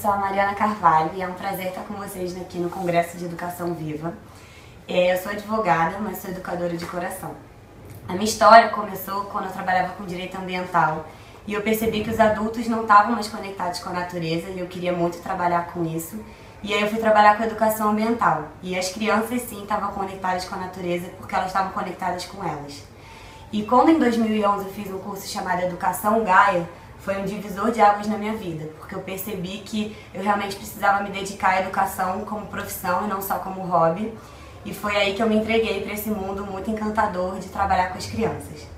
sou a Mariana Carvalho e é um prazer estar com vocês aqui no Congresso de Educação Viva. É, eu sou advogada, mas sou educadora de coração. A minha história começou quando eu trabalhava com direito ambiental e eu percebi que os adultos não estavam mais conectados com a natureza e eu queria muito trabalhar com isso. E aí eu fui trabalhar com educação ambiental. E as crianças sim estavam conectadas com a natureza porque elas estavam conectadas com elas. E quando em 2011 eu fiz um curso chamado Educação Gaia, foi um divisor de águas na minha vida, porque eu percebi que eu realmente precisava me dedicar à educação como profissão e não só como hobby. E foi aí que eu me entreguei para esse mundo muito encantador de trabalhar com as crianças.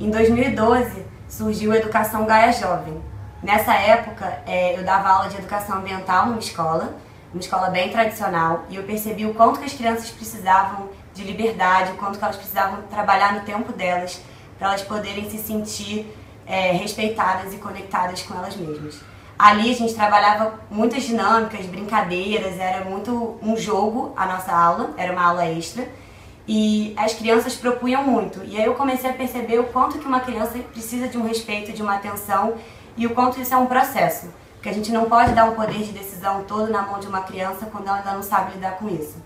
Em 2012 surgiu a Educação Gaia Jovem. Nessa época é, eu dava aula de educação ambiental numa escola, uma escola bem tradicional, e eu percebi o quanto que as crianças precisavam de liberdade, o quanto que elas precisavam trabalhar no tempo delas, para elas poderem se sentir é, respeitadas e conectadas com elas mesmas. Ali a gente trabalhava muitas dinâmicas, brincadeiras, era muito um jogo a nossa aula, era uma aula extra. E as crianças propunham muito. E aí eu comecei a perceber o quanto que uma criança precisa de um respeito, de uma atenção e o quanto isso é um processo. Porque a gente não pode dar um poder de decisão todo na mão de uma criança quando ela ainda não sabe lidar com isso.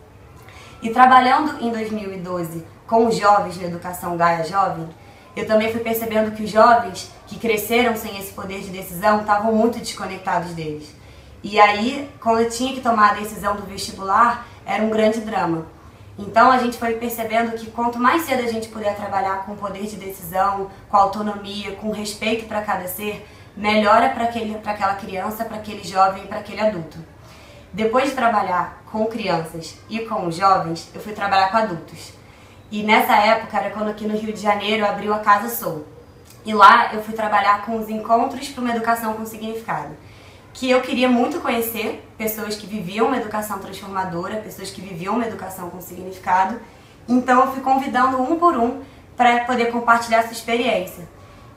E trabalhando em 2012 com os jovens na educação Gaia Jovem, eu também fui percebendo que os jovens que cresceram sem esse poder de decisão estavam muito desconectados deles. E aí, quando eu tinha que tomar a decisão do vestibular, era um grande drama. Então a gente foi percebendo que quanto mais cedo a gente puder trabalhar com poder de decisão, com autonomia, com respeito para cada ser, melhora para aquela criança, para aquele jovem, para aquele adulto. Depois de trabalhar com crianças e com jovens, eu fui trabalhar com adultos. E nessa época era quando aqui no Rio de Janeiro abriu a Casa Sou. E lá eu fui trabalhar com os encontros para uma educação com significado. Que eu queria muito conhecer pessoas que viviam uma educação transformadora, pessoas que viviam uma educação com significado. Então eu fui convidando um por um para poder compartilhar essa experiência.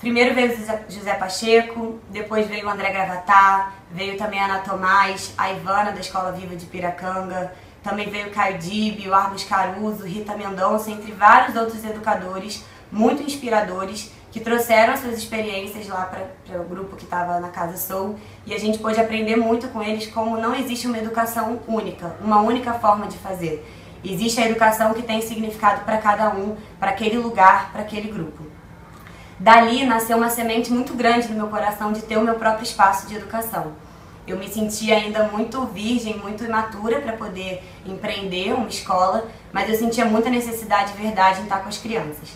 Primeiro veio José Pacheco, depois veio o André Gravatar, veio também a Ana Tomás, a Ivana da Escola Viva de Piracanga, também veio Caio Dib, o Argos Caruso, Rita Mendonça, entre vários outros educadores muito inspiradores que trouxeram suas experiências lá para o grupo que estava na Casa Sou e a gente pôde aprender muito com eles como não existe uma educação única, uma única forma de fazer. Existe a educação que tem significado para cada um, para aquele lugar, para aquele grupo. Dali nasceu uma semente muito grande no meu coração de ter o meu próprio espaço de educação. Eu me sentia ainda muito virgem, muito imatura para poder empreender uma escola, mas eu sentia muita necessidade de verdade em estar com as crianças.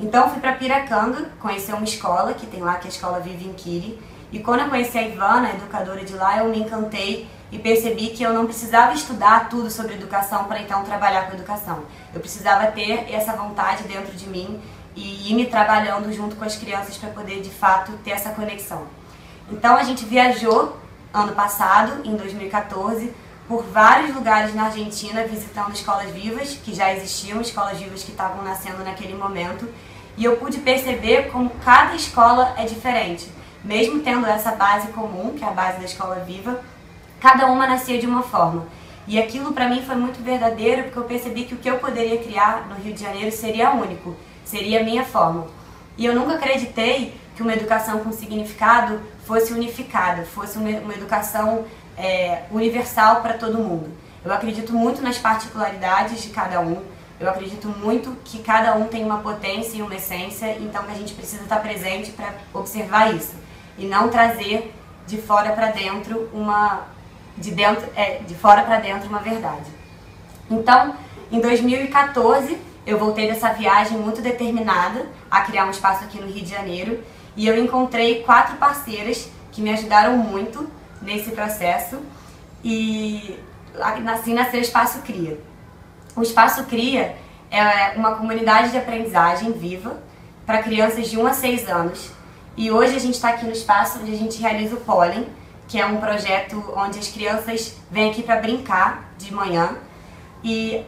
Então fui para Piracanga, conhecer uma escola que tem lá, que é a escola Vive em Kiri. E quando eu conheci a Ivana, a educadora de lá, eu me encantei e percebi que eu não precisava estudar tudo sobre educação para então trabalhar com educação. Eu precisava ter essa vontade dentro de mim e ir me trabalhando junto com as crianças para poder de fato ter essa conexão. Então a gente viajou ano passado, em 2014, por vários lugares na Argentina visitando escolas vivas, que já existiam, escolas vivas que estavam nascendo naquele momento, e eu pude perceber como cada escola é diferente. Mesmo tendo essa base comum, que é a base da escola viva, cada uma nascia de uma forma. E aquilo para mim foi muito verdadeiro, porque eu percebi que o que eu poderia criar no Rio de Janeiro seria único, seria a minha forma. E eu nunca acreditei que uma educação com significado fosse unificada, fosse uma, uma educação é, universal para todo mundo. Eu acredito muito nas particularidades de cada um, eu acredito muito que cada um tem uma potência e uma essência, então que a gente precisa estar presente para observar isso e não trazer de fora para dentro uma de dentro é, de fora para dentro uma verdade. Então, em 2014, eu voltei dessa viagem muito determinada a criar um espaço aqui no Rio de Janeiro e eu encontrei quatro parceiras que me ajudaram muito nesse processo e assim nasceu o Espaço Cria. O Espaço Cria é uma comunidade de aprendizagem viva para crianças de 1 a 6 anos e hoje a gente está aqui no espaço onde a gente realiza o Pólen, que é um projeto onde as crianças vêm aqui para brincar de manhã e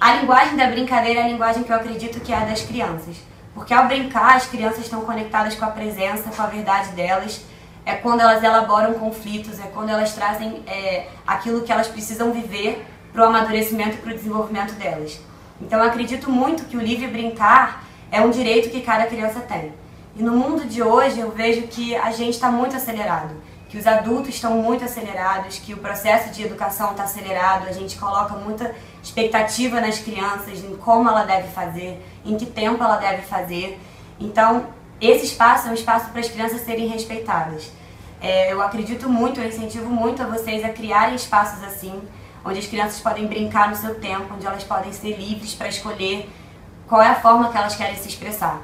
a linguagem da brincadeira é a linguagem que eu acredito que é a das crianças. Porque ao brincar, as crianças estão conectadas com a presença, com a verdade delas. É quando elas elaboram conflitos, é quando elas trazem é, aquilo que elas precisam viver para o amadurecimento e para o desenvolvimento delas. Então acredito muito que o livre brincar é um direito que cada criança tem. E no mundo de hoje eu vejo que a gente está muito acelerado. Que os adultos estão muito acelerados, que o processo de educação está acelerado, a gente coloca muita expectativa nas crianças em como ela deve fazer, em que tempo ela deve fazer. Então, esse espaço é um espaço para as crianças serem respeitadas. É, eu acredito muito, eu incentivo muito a vocês a criarem espaços assim, onde as crianças podem brincar no seu tempo, onde elas podem ser livres para escolher qual é a forma que elas querem se expressar.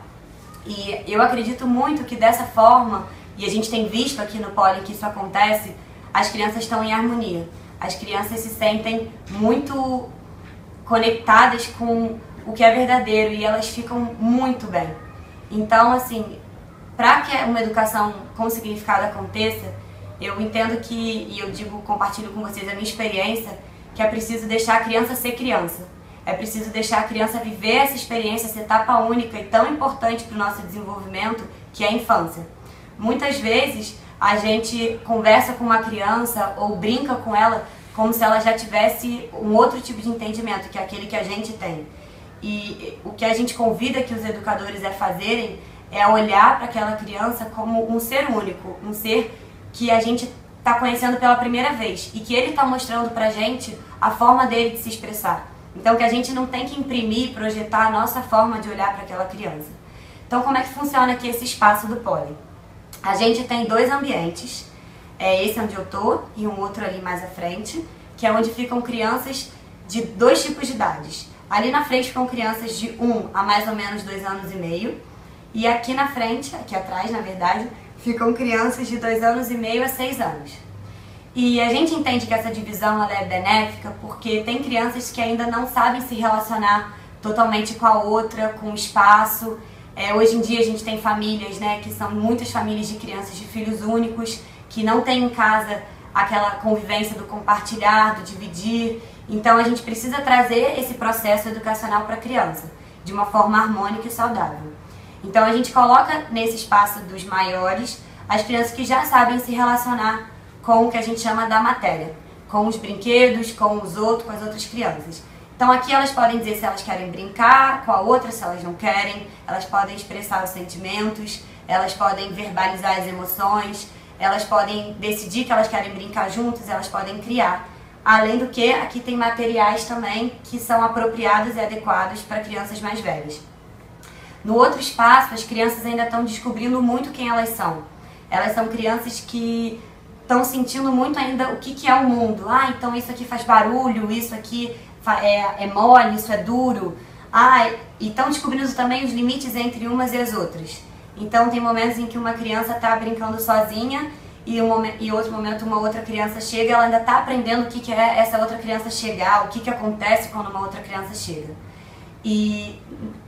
E eu acredito muito que dessa forma, e a gente tem visto aqui no Poli que isso acontece, as crianças estão em harmonia. As crianças se sentem muito conectadas com o que é verdadeiro e elas ficam muito bem. Então, assim, para que uma educação com significado aconteça, eu entendo que, e eu digo, compartilho com vocês a minha experiência, que é preciso deixar a criança ser criança. É preciso deixar a criança viver essa experiência, essa etapa única e tão importante para o nosso desenvolvimento, que é a infância. Muitas vezes a gente conversa com uma criança ou brinca com ela como se ela já tivesse um outro tipo de entendimento, que é aquele que a gente tem. E o que a gente convida que os educadores a fazerem é olhar para aquela criança como um ser único, um ser que a gente está conhecendo pela primeira vez e que ele está mostrando para a gente a forma dele de se expressar. Então que a gente não tem que imprimir, projetar a nossa forma de olhar para aquela criança. Então como é que funciona aqui esse espaço do poli? A gente tem dois ambientes, é esse onde eu tô e um outro ali mais à frente, que é onde ficam crianças de dois tipos de idades. Ali na frente ficam crianças de 1 um a mais ou menos 2 anos e meio, e aqui na frente, aqui atrás na verdade, ficam crianças de 2 anos e meio a 6 anos. E a gente entende que essa divisão ela é benéfica porque tem crianças que ainda não sabem se relacionar totalmente com a outra, com o espaço. É, hoje em dia a gente tem famílias, né, que são muitas famílias de crianças de filhos únicos, que não têm em casa aquela convivência do compartilhar, do dividir. Então a gente precisa trazer esse processo educacional para a criança, de uma forma harmônica e saudável. Então a gente coloca nesse espaço dos maiores as crianças que já sabem se relacionar com o que a gente chama da matéria, com os brinquedos, com os outros, com as outras crianças. Então aqui elas podem dizer se elas querem brincar com a outra, se elas não querem, elas podem expressar os sentimentos, elas podem verbalizar as emoções, elas podem decidir que elas querem brincar juntas, elas podem criar. Além do que, aqui tem materiais também que são apropriados e adequados para crianças mais velhas. No outro espaço, as crianças ainda estão descobrindo muito quem elas são. Elas são crianças que estão sentindo muito ainda o que, que é o mundo. Ah, então isso aqui faz barulho, isso aqui é, é mole, isso é duro. Ah, e estão descobrindo também os limites entre umas e as outras. Então tem momentos em que uma criança está brincando sozinha e, um e outro momento uma outra criança chega, ela ainda está aprendendo o que, que é essa outra criança chegar, o que, que acontece quando uma outra criança chega. E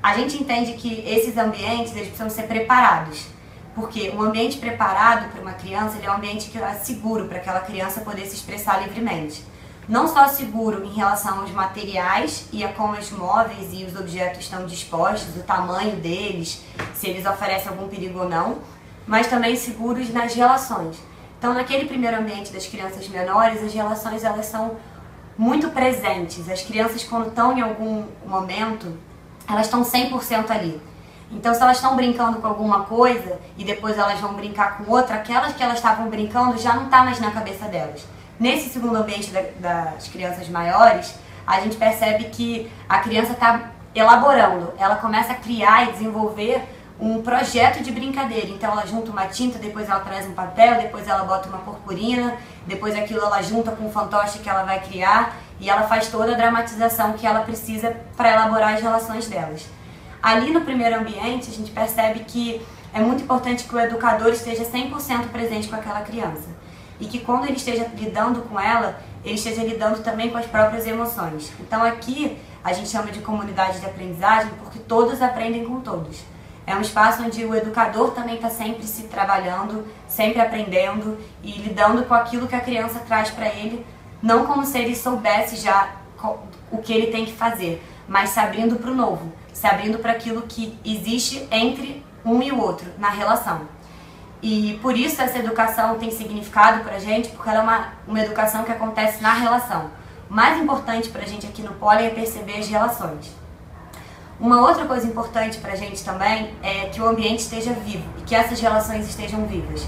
a gente entende que esses ambientes eles precisam ser preparados. Porque um ambiente preparado para uma criança ele é um ambiente que é seguro para aquela criança poder se expressar livremente. Não só seguro em relação aos materiais e a como os móveis e os objetos estão dispostos, o tamanho deles, se eles oferecem algum perigo ou não, mas também seguros nas relações. Então, naquele primeiro ambiente das crianças menores, as relações elas são muito presentes. As crianças, quando estão em algum momento, elas estão 100% ali. Então, se elas estão brincando com alguma coisa e depois elas vão brincar com outra, aquelas que elas estavam brincando já não está mais na cabeça delas. Nesse segundo ambiente da, das crianças maiores, a gente percebe que a criança está elaborando, ela começa a criar e desenvolver um projeto de brincadeira. Então ela junta uma tinta, depois ela traz um papel, depois ela bota uma purpurina, depois aquilo ela junta com um fantoche que ela vai criar e ela faz toda a dramatização que ela precisa para elaborar as relações delas. Ali no primeiro ambiente, a gente percebe que é muito importante que o educador esteja 100% presente com aquela criança. E que quando ele esteja lidando com ela, ele esteja lidando também com as próprias emoções. Então aqui a gente chama de comunidade de aprendizagem porque todos aprendem com todos. É um espaço onde o educador também está sempre se trabalhando, sempre aprendendo e lidando com aquilo que a criança traz para ele, não como se ele soubesse já o que ele tem que fazer, mas se abrindo para o novo, se abrindo para aquilo que existe entre um e o outro na relação. E por isso essa educação tem significado para a gente, porque ela é uma, uma educação que acontece na relação. O mais importante para a gente aqui no Poli é perceber as relações. Uma outra coisa importante para a gente também é que o ambiente esteja vivo e que essas relações estejam vivas.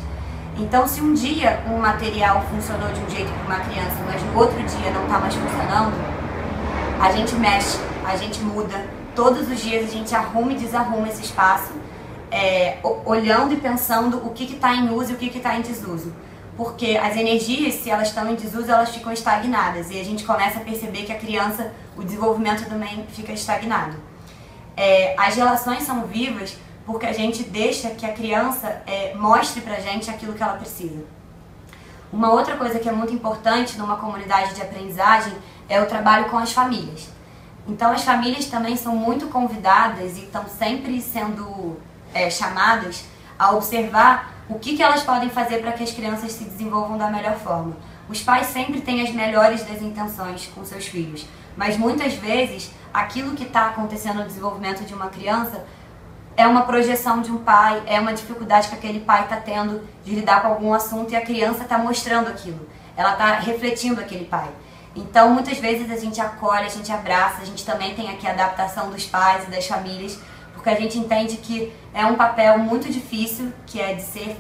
Então, se um dia um material funcionou de um jeito para uma criança, mas no outro dia não está mais funcionando, a gente mexe, a gente muda. Todos os dias a gente arruma e desarruma esse espaço, é, olhando e pensando o que está em uso e o que está em desuso. Porque as energias, se elas estão em desuso, elas ficam estagnadas. E a gente começa a perceber que a criança, o desenvolvimento também fica estagnado. É, as relações são vivas porque a gente deixa que a criança é, mostre pra gente aquilo que ela precisa. Uma outra coisa que é muito importante numa comunidade de aprendizagem é o trabalho com as famílias. Então as famílias também são muito convidadas e estão sempre sendo é, chamadas a observar o que, que elas podem fazer para que as crianças se desenvolvam da melhor forma. Os pais sempre têm as melhores das intenções com seus filhos, mas muitas vezes aquilo que está acontecendo no desenvolvimento de uma criança é uma projeção de um pai, é uma dificuldade que aquele pai está tendo de lidar com algum assunto e a criança está mostrando aquilo, ela está refletindo aquele pai. Então, muitas vezes a gente acolhe, a gente abraça, a gente também tem aqui a adaptação dos pais e das famílias, porque a gente entende que é um papel muito difícil, que é de ser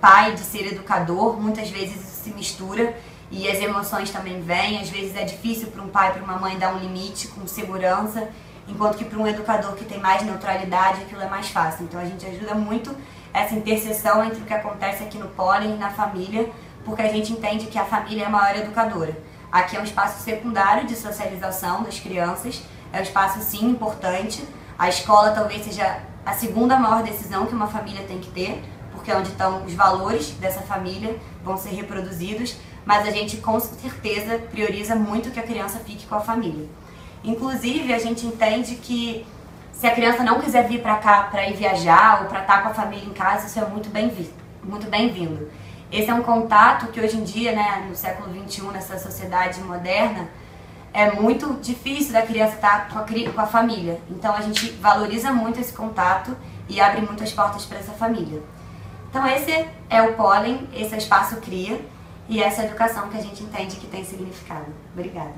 pai, de ser educador, muitas vezes isso se mistura e as emoções também vêm, às vezes é difícil para um pai, para uma mãe dar um limite com segurança enquanto que para um educador que tem mais neutralidade, aquilo é mais fácil. Então a gente ajuda muito essa interseção entre o que acontece aqui no pólen e na família, porque a gente entende que a família é a maior educadora. Aqui é um espaço secundário de socialização das crianças, é um espaço sim importante. A escola talvez seja a segunda maior decisão que uma família tem que ter, porque é onde estão os valores dessa família vão ser reproduzidos, mas a gente com certeza prioriza muito que a criança fique com a família. Inclusive, a gente entende que se a criança não quiser vir para cá para ir viajar ou para estar tá com a família em casa, isso é muito bem-vindo. Muito bem-vindo. Esse é um contato que hoje em dia, né, no século XXI, nessa sociedade moderna, é muito difícil da criança estar com a, com a família. Então a gente valoriza muito esse contato e abre muitas portas para essa família. Então esse é o pólen, esse é o espaço cria e essa é a educação que a gente entende que tem significado. Obrigada.